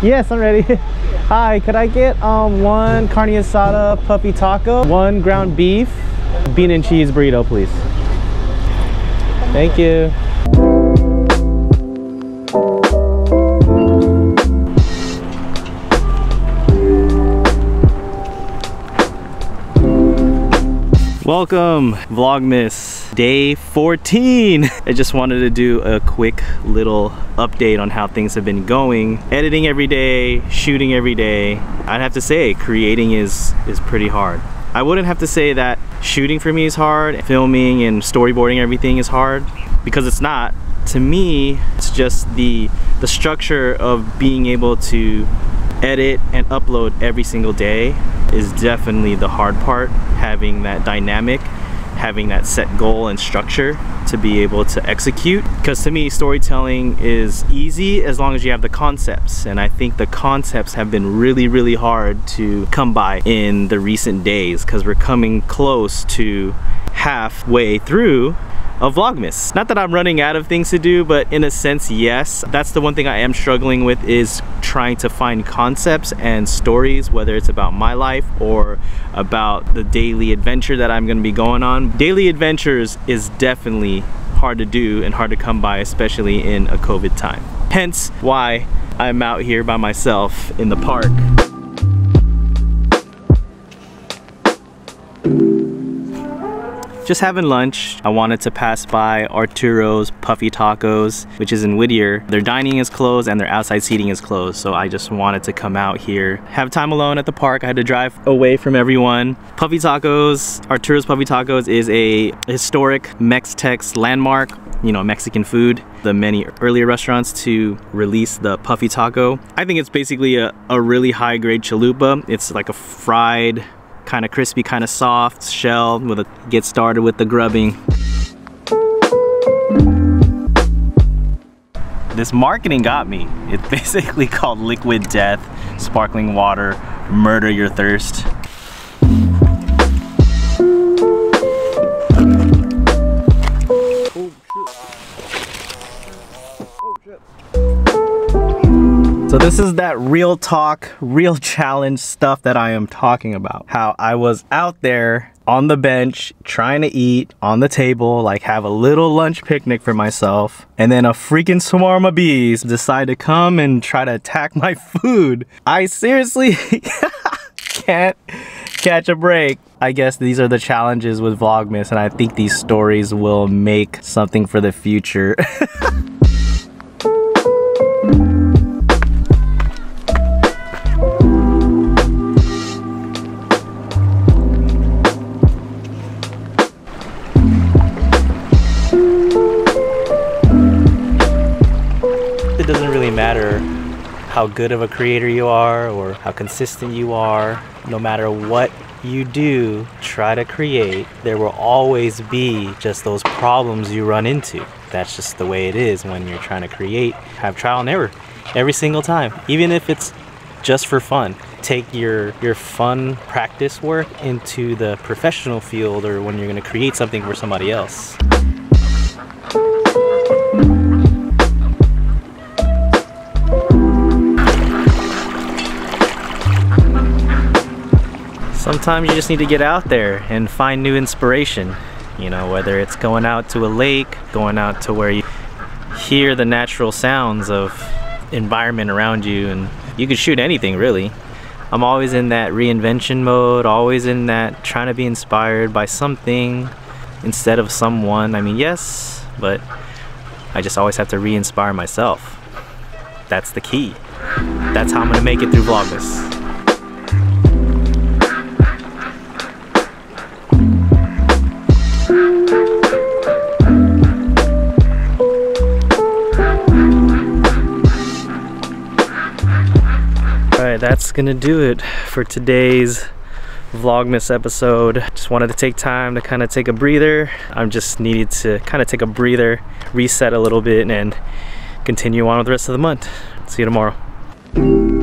Yes, I'm ready. Hi, could I get um, one carne asada puffy taco, one ground beef, bean and cheese burrito, please? Thank you. Welcome, Vlogmas day 14. I just wanted to do a quick little update on how things have been going. Editing every day, shooting every day. I'd have to say creating is, is pretty hard. I wouldn't have to say that shooting for me is hard, filming and storyboarding everything is hard, because it's not. To me, it's just the, the structure of being able to edit and upload every single day is definitely the hard part having that dynamic having that set goal and structure to be able to execute. Because to me storytelling is easy as long as you have the concepts and I think the concepts have been really really hard to come by in the recent days because we're coming close to halfway through of Vlogmas. Not that I'm running out of things to do, but in a sense, yes. That's the one thing I am struggling with is trying to find concepts and stories, whether it's about my life or about the daily adventure that I'm gonna be going on. Daily adventures is definitely hard to do and hard to come by, especially in a COVID time. Hence why I'm out here by myself in the park. Just having lunch. I wanted to pass by Arturo's Puffy Tacos, which is in Whittier. Their dining is closed and their outside seating is closed, so I just wanted to come out here, have time alone at the park. I had to drive away from everyone. Puffy Tacos, Arturo's Puffy Tacos is a historic Mex-Tex landmark you know, Mexican food, the many earlier restaurants to release the puffy taco. I think it's basically a, a really high grade chalupa. It's like a fried kind of crispy, kind of soft shell with a get started with the grubbing. This marketing got me. It's basically called Liquid Death, Sparkling Water, Murder Your Thirst. So this is that real talk, real challenge stuff that I am talking about. How I was out there on the bench trying to eat on the table, like have a little lunch picnic for myself. And then a freaking swarm of bees decide to come and try to attack my food. I seriously can't catch a break. I guess these are the challenges with Vlogmas and I think these stories will make something for the future. How good of a creator you are or how consistent you are, no matter what you do try to create, there will always be just those problems you run into. That's just the way it is when you're trying to create. Have trial and error every single time, even if it's just for fun. Take your, your fun practice work into the professional field or when you're gonna create something for somebody else. Sometimes you just need to get out there and find new inspiration. You know, whether it's going out to a lake, going out to where you hear the natural sounds of environment around you and you could shoot anything really. I'm always in that reinvention mode, always in that trying to be inspired by something instead of someone. I mean, yes, but I just always have to re-inspire myself. That's the key. That's how I'm gonna make it through Vlogmas. That's gonna do it for today's vlogmas episode. Just wanted to take time to kind of take a breather. I'm just needed to kind of take a breather reset a little bit and continue on with the rest of the month. See you tomorrow